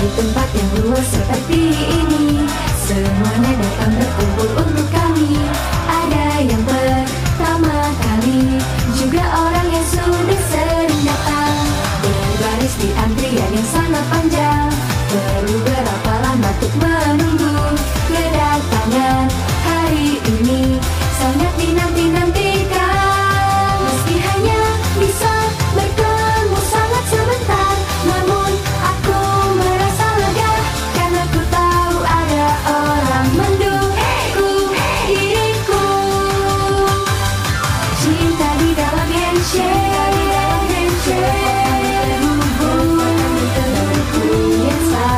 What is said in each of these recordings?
di tempat yang luas seperti ini. Semuanya datang berkumpul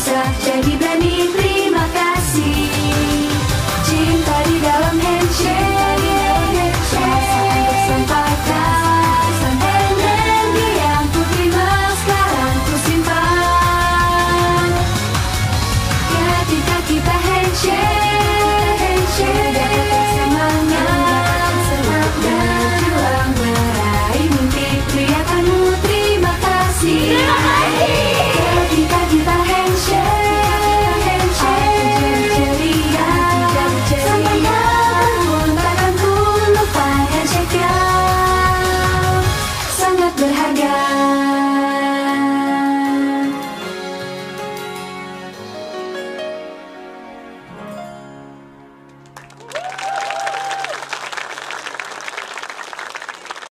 Danisa, Teddy Bear. Saga.